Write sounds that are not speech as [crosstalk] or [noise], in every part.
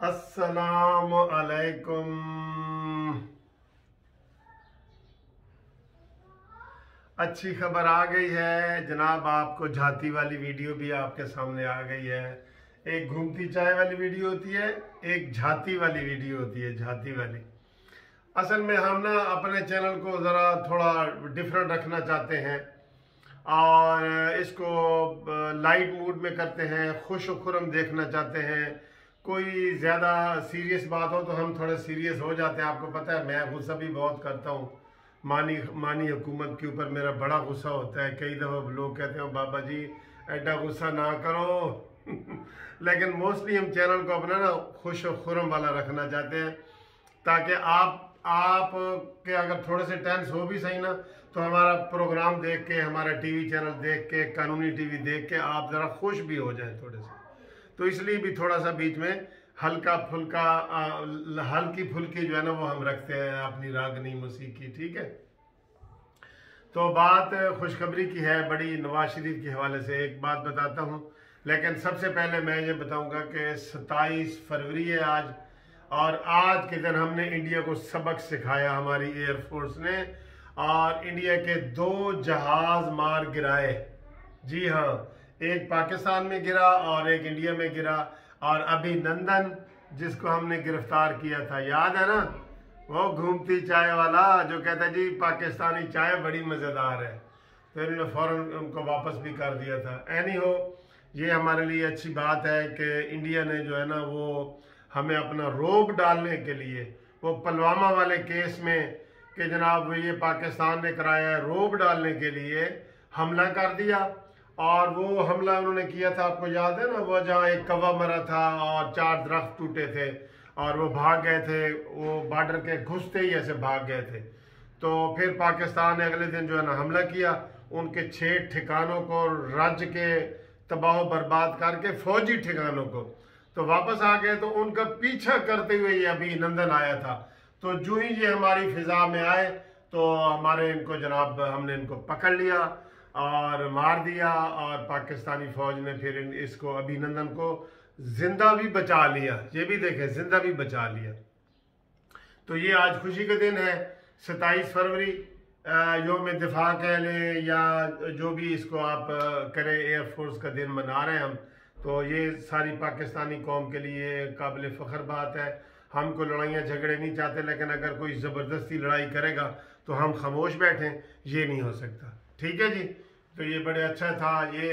अस्सलाम अलैकुम अच्छी खबर आ गई है। जनाब, आपको झाती वाली वीडियो भी आपके सामने आ गई है। एक घूमती चाय वाली वीडियो होती है, एक झाती वाली वीडियो होती है झाती वाली। असल में हम ना अपने चैनल को ज़रा थोड़ा डिफरेंट रखना चाहते हैं और इसको लाइट मूड में करते हैं खुश खुरम देखना चाहते हैं। कोई ज़्यादा सीरियस बात हो तो हम थोड़े सीरियस हो जाते हैं। आपको पता है, मैं गुस्सा भी बहुत करता हूँ। मानी मानी हुकूमत के ऊपर मेरा बड़ा गुस्सा होता है। कई दफ़ा लोग कहते हैं बाबा जी ऐसा गुस्सा ना करो। [laughs] लेकिन मोस्टली हम चैनल को अपना ना खुश और खुरम वाला रखना चाहते हैं, ताकि आप आप के अगर थोड़े से टेंस हो भी सही ना तो हमारा प्रोग्राम देख के, हमारा टीवी चैनल देख के, कानूनी टीवी देख के आप ज़रा खुश भी हो जाएँ थोड़े से। तो इसलिए भी थोड़ा सा बीच में हल्का फुल्का हल्की फुल्की जो है ना वो हम रखते हैं अपनी रागनी मौसीकी, ठीक है? तो बात खुशखबरी की है बड़ी नवाज़ शरीफ के हवाले से, एक बात बताता हूँ। लेकिन सबसे पहले मैं ये बताऊँगा कि सत्ताईस फरवरी है आज, और आज के दिन हमने इंडिया को सबक सिखाया हमारी एयरफोर्स ने, और इंडिया के दो जहाज़ मार गिराए। जी हाँ एक पाकिस्तान में गिरा और एक इंडिया में गिरा और अभिनंदन जिसको हमने गिरफ़्तार किया था, याद है ना? वो घूमती चाय वाला जो कहता जी, पाकिस्तानी चाय बड़ी मज़ेदार है। तो इन्होंने फ़ौरन उनको वापस भी कर दिया था। एनी हो ये हमारे लिए अच्छी बात है कि इंडिया ने जो है ना, वो हमें अपना रोब डालने के लिए, वो पुलवामा वाले केस में कि जनाब, ये पाकिस्तान ने कराया है रोब डालने के लिए हमला कर दिया। और वो हमला उन्होंने किया था, आपको याद है ना वो जहाँ एक कवा मरा था और चार दरख्त टूटे थे और वो भाग गए थे, वो बॉर्डर के घुसते ही ऐसे भाग गए थे। तो फिर पाकिस्तान ने अगले दिन जो है ना हमला किया, उनके छः ठिकानों को राज्य के तबाह बर्बाद करके फौजी ठिकानों को। तो वापस आ गए तो उनका पीछा करते हुए ये अभी नंदन आया था। तो जो ही ये हमारी फिजा में आए तो हमारे इनको जनाब, हमने इनको पकड़ लिया और मार दिया और पाकिस्तानी फौज ने फिर इसको, अभिनंदन को ज़िंदा भी बचा लिया। ये भी देखे, ज़िंदा भी बचा लिया। तो ये आज खुशी का दिन है। सताईस फरवरी योम दिफा कह लें या जो भी इसको आप करें एयरफोर्स का दिन मना रहे हैं हम तो ये सारी पाकिस्तानी कौम के लिए काबिल फ़ख्र बात है। हम को लड़ाइयाँ झगड़े नहीं चाहते, लेकिन अगर कोई ज़बरदस्ती लड़ाई करेगा तो हम खामोश बैठें, ये नहीं हो सकता। ठीक है जी? तो ये बड़े अच्छा था, ये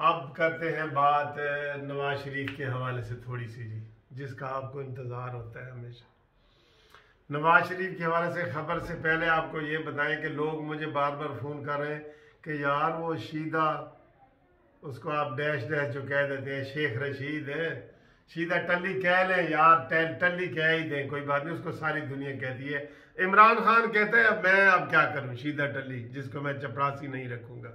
अब करते हैं बात नवाज़ शरीफ के हवाले से थोड़ी सी जी, जिसका आपको इंतज़ार होता है हमेशा। नवाज़ शरीफ के हवाले से खबर से पहले आपको ये बताएँ कि लोग मुझे बार बार फ़ोन कर रहे हैं कि यार वो शीदा, उसको आप डैश डैश जो कह देते हैं, शेख रशीद है सीधा टल्ली कह लें यार टल्ली कह ही दें कोई बात नहीं उसको सारी दुनिया कहती है। इमरान खान कहते हैं अब मैं अब क्या करूँ? सीधा टल्ली जिसको मैं चपरासी नहीं रखूँगा।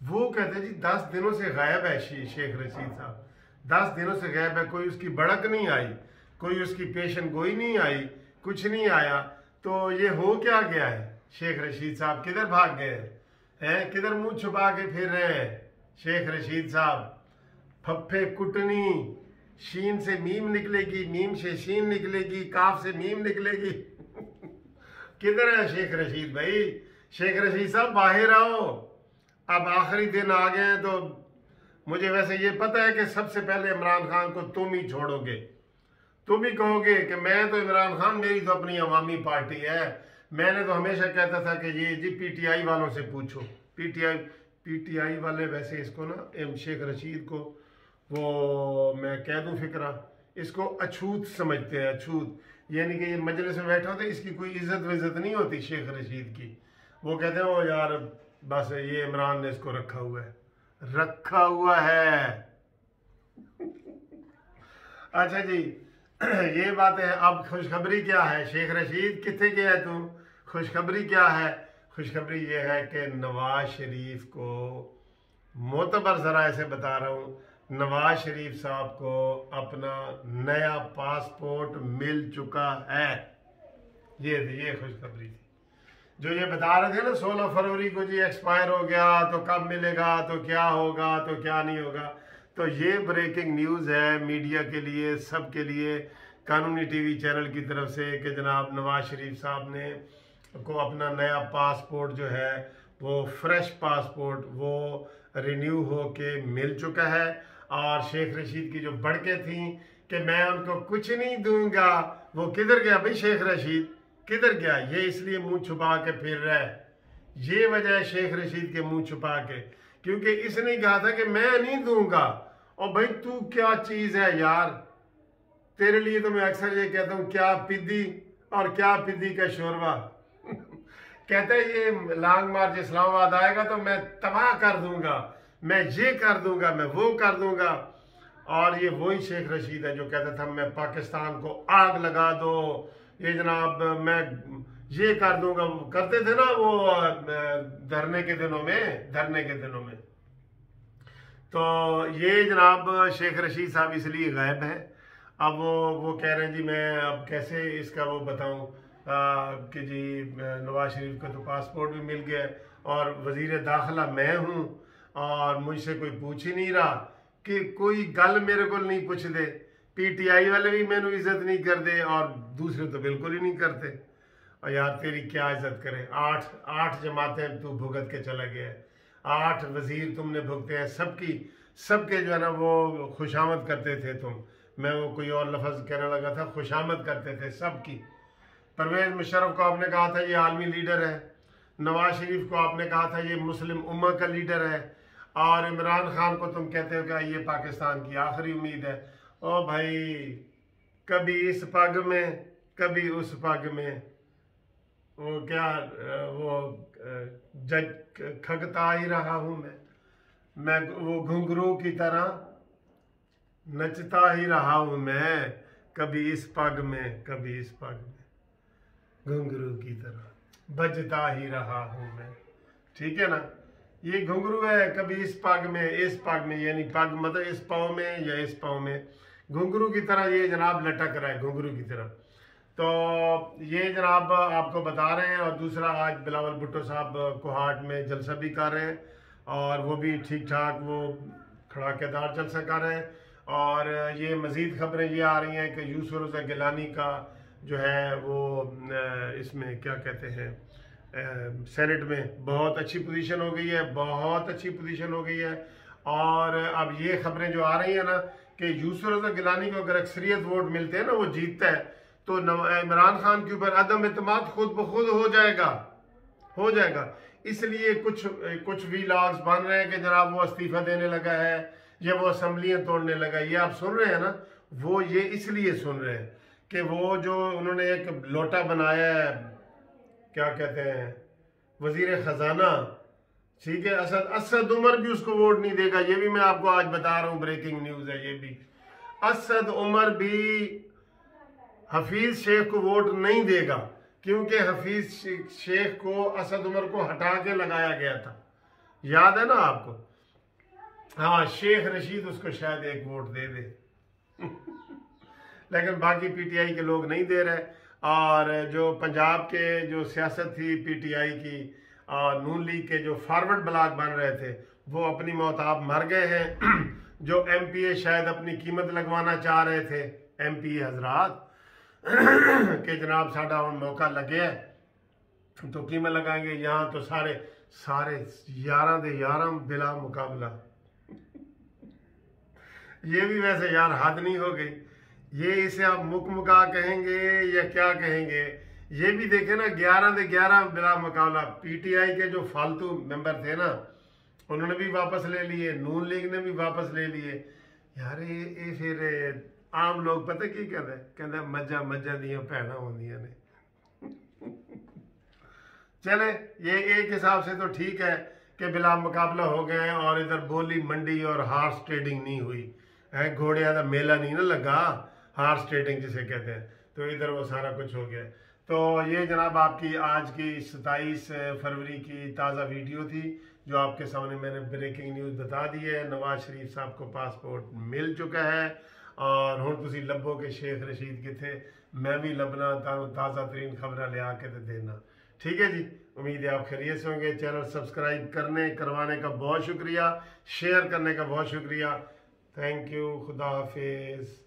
वो कहते हैं जी दस दिनों से गायब है शे, शेख रशीद साहब। दस दिनों से गायब है कोई उसकी बड़क नहीं आई कोई उसकी पेशन गोई नहीं आई कुछ नहीं आया। तो ये हो क्या गया है? शेख रशीद साहब किधर भाग गए हैं? किधर मुँह छुपा के फिर रहे हैं? शेख रशीद साहब फफे कुटनी शीन से मीम निकलेगी, मीम से शीन निकलेगी, काफ से मीम निकलेगी। किधर है शेख रशीद भाई? शेख रशीद साहब, बाहर आओ। अब आखिरी दिन आ गए तो मुझे वैसे ये पता है कि सबसे पहले इमरान खान को तुम ही छोड़ोगे। तुम ही कहोगे कि मैं तो इमरान खान, मेरी तो अपनी अवामी पार्टी है। मैंने तो हमेशा कहता था कि ये जी पीटीआई वालों से पूछो। पीटीआई पीटीआई वाले वैसे इसको ना, एम शेख रशीद को वो मैं कह दूँ फिक्रा, इसको अछूत समझते हैं, अछूत। यानी कि ये मजलिस में बैठा होता है, इसकी कोई इज़्ज़त वज्जत नहीं होती शेख रशीद की। वो कहते हैं वो यार, बस ये इमरान ने इसको रखा हुआ है। रखा हुआ है। [laughs] अच्छा जी, [clears throat] ये बात है, अब खुशखबरी क्या है? शेख रशीद कितने गया तू? खुशखबरी क्या है? खुशखबरी ये है कि नवाज़ शरीफ को मोतबर ज़रा ऐसे बता रहा हूँ। नवाज़ शरीफ साहब को अपना नया पासपोर्ट मिल चुका है। ये ये खुशखबरी थी। जो ये बता रहे थे ना 16 फरवरी को जी एक्सपायर हो गया तो कब मिलेगा तो क्या होगा तो क्या नहीं होगा? तो ये ब्रेकिंग न्यूज़ है मीडिया के लिए सब के लिए, कानूनी टीवी चैनल की तरफ़ से कि जनाब नवाज़ शरीफ साहब ने को अपना नया पासपोर्ट जो है, वो फ्रेश पासपोर्ट वो रिन्यू हो के मिल चुका है। और शेख रशीद की जो बड़के थी कि मैं उनको कुछ नहीं दूँगा, वो किधर गया भाई शेख रशीद? किधर गया? ये इसलिए मुँह छुपा के फिर रहा। है ये वजह है शेख रशीद के मुँह छुपा के। क्योंकि इसने कहा था कि मैं नहीं दूँगा। और भाई, तू क्या चीज़ है यार? तेरे लिए तो मैं अक्सर ये कहता हूँ, क्या पिद्दी और क्या पिद्दी का शोरबा [laughs] कहते हैं, ये लॉन्ग मार्च इस्लामाबाद आएगा तो मैं तबाह कर दूँगा। मैं ये कर दूँगा, मैं वो कर दूँगा। और ये वही शेख रशीद है जो कहता था, मैं पाकिस्तान को आग लगा दो। ये जनाब, मैं ये कर दूँगा। करते थे ना वो धरने के दिनों में, धरने के दिनों में। तो ये जनाब शेख रशीद साहब इसलिए गायब है। अब वो वो कह रहे हैं, जी मैं अब कैसे इसका वो बताऊँ? कि जी नवाज़ शरीफ का तो पासपोर्ट भी मिल गया और वज़ीर दाखिला मैं हूँ। और मुझसे कोई पूछ ही नहीं रहा कि कोई गल मेरे को नहीं पूछ दे। पीटीआई वाले भी मैंने इज़्ज़त नहीं कर दे और दूसरे तो बिल्कुल ही नहीं करते। और यार, तेरी क्या इज़्ज़त करें? आठ आठ जमातें तू भुगत के चला गया आठ वज़ीर तुमने भुगते हैं, सबकी, सबके जो है ना, वो खुशामद करते थे तुम। मैं वो कोई और लफज कहने लगा था, खुशामद करते थे सबकी। परवेज मुशरफ को आपने कहा था ये आलमी लीडर है। नवाज़ शरीफ को आपने कहा था ये मुस्लिम उम्मा का लीडर है। और इमरान खान को तुम कहते हो कि ये पाकिस्तान की आखिरी उम्मीद है। ओ भाई, कभी इस पग में, कभी उस पग में। वो क्या, वो जज खगता ही रहा हूँ मैं। मैं वो घुंघरू की तरह नचता ही रहा हूँ मैं। कभी इस पग में, कभी इस पग में। घुंघरू की तरह बजता ही रहा हूँ मैं। ठीक है ना? ये घुंघरू है, कभी इस पग में, इस पग में, यानी पग मतलब इस पाव में या इस पाव में। घुंघरू की तरह ये जनाब लटक रहा है, घुंघरू की तरह। तो ये जनाब आपको बता रहे हैं और दूसरा आज बिलावल भुट्टो साहब कोहाट में जलसा भी कर रहे हैं और वो भी ठीक ठाक वो खड़ा खड़ाकेदार जलसा कर रहे हैं। और ये मज़ीद खबरें ये आ रही हैं कि यूसुफ रोज़ा गिलानी का जो है वो इसमें क्या कहते हैं सेनेट में बहुत अच्छी पोजीशन हो गई है, बहुत अच्छी पोजीशन हो गई है। और अब ये खबरें जो आ रही है ना कि यूसुफ रजा गिलानी को अगर अक्सरियत वोट मिलते हैं ना, वो जीतता है तो इमरान खान के ऊपर अदम अतमाद खुद ब खुद हो जाएगा हो जाएगा। इसलिए कुछ कुछ भी लॉग्स बन रहे हैं कि जनाब वो इस्तीफा देने लगा है, या वो असम्बलियाँ तोड़ने लगा ये आप सुन रहे हैं ना, वो ये इसलिए सुन रहे हैं कि वो जो उन्होंने एक लोटा बनाया है क्या कहते हैं? वज़ीर ख़जाना। ठीक है, असद असद उमर भी उसको वोट नहीं देगा। ये भी मैं आपको आज बता रहा हूँ ब्रेकिंग न्यूज़ है ये भी। असद उमर भी हफीज शेख को वोट नहीं देगा, क्योंकि हफीज शेख को, असद उमर को हटा के लगाया गया था। याद है ना आपको? हाँ शेख रशीद उसको शायद एक वोट दे दे। [laughs] लेकिन बाकी पीटीआई के लोग नहीं दे रहे। और जो पंजाब के जो सियासत थी, पीटीआई की, और नून लीग के जो फॉरवर्ड ब्लॉक बन रहे थे, वो अपनी मौत आप मर गए हैं। [clears throat] जो एमपीए शायद अपनी कीमत लगवाना चाह रहे थे एमपीए हजरात, [clears throat] के जनाब साढ़ा हम मौका लगे। है तो कीमत लगाएँगे यहाँ तो सारे सारे यार दे यार बिला मुकाबला। ये भी वैसे यार हद नहीं हो गई। ये इसे आप मुक मुका कहेंगे या क्या कहेंगे? ये भी देखे ना ग्यारह से ग्यारह बिला मुकाबला। पीटीआई के जो फालतू मेंबर थे ना उन्होंने भी वापस ले लिए नून लीग ने भी वापस ले लिए। यार ये, ये फिर आम लोग पता की कहते कहते मज़ा मज़ा दिया भैन होंदिया ने। चले ये एक हिसाब से तो ठीक है कि बिला मुकाबला हो गए और इधर बोली मंडी और हार्स ट्रेडिंग नहीं हुई। है घोड़े का मेला नहीं ना लगा। हार्स ट्रेडिंग जिसे कहते हैं। तो इधर वो सारा कुछ हो गया। तो ये जनाब आपकी आज की सताईस फरवरी की ताज़ा वीडियो थी, जो आपके सामने मैंने ब्रेकिंग न्यूज़ बता दी है। नवाज़ शरीफ साहब को पासपोर्ट मिल चुका है और हूँ तुम लभो के शेख रशीद कितने मैं भी लभना ताज़ा तरीन खबर लिया के तो देना। ठीक है जी, उम्मीद है आप खरीय से होंगे। चैनल सब्सक्राइब करने, करवाने का बहुत शुक्रिया शेयर करने का बहुत शुक्रिया। थैंक यू खुदा हाफिज़